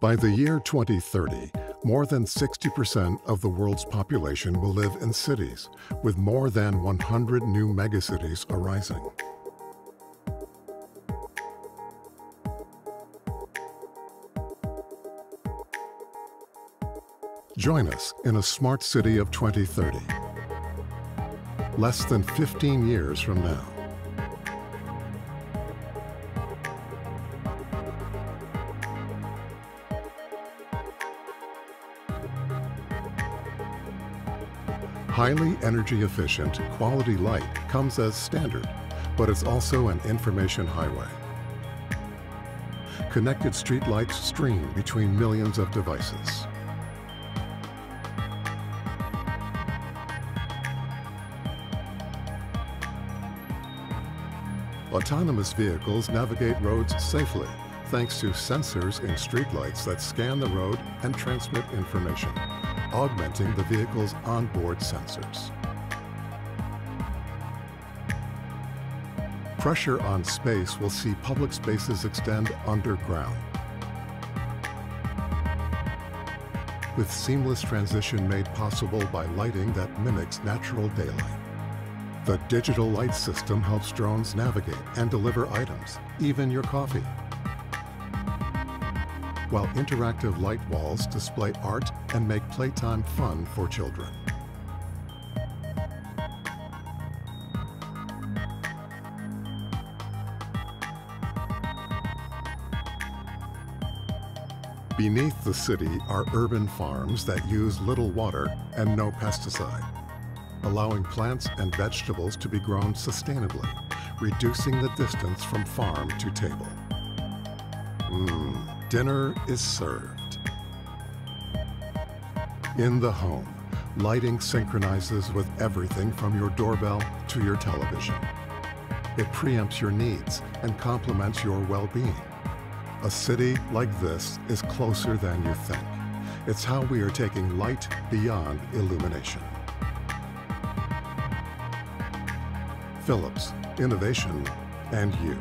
By the year 2030, more than 60% of the world's population will live in cities, with more than 100 new megacities arising. Join us in a smart city of 2030, less than 15 years from now. Highly energy efficient, quality light comes as standard, but it's also an information highway. Connected streetlights stream between millions of devices. Autonomous vehicles navigate roads safely thanks to sensors in streetlights that scan the road and transmit information augmenting the vehicle's onboard sensors. Pressure on space will see public spaces extend underground. With seamless transition made possible by lighting that mimics natural daylight. The digital light system helps drones navigate and deliver items, even your coffee while interactive light walls display art and make playtime fun for children. Beneath the city are urban farms that use little water and no pesticide, allowing plants and vegetables to be grown sustainably, reducing the distance from farm to table. Mmm dinner is served. In the home, lighting synchronizes with everything from your doorbell to your television. It preempts your needs and complements your well-being. A city like this is closer than you think. It's how we are taking light beyond illumination. Philips, innovation, and you.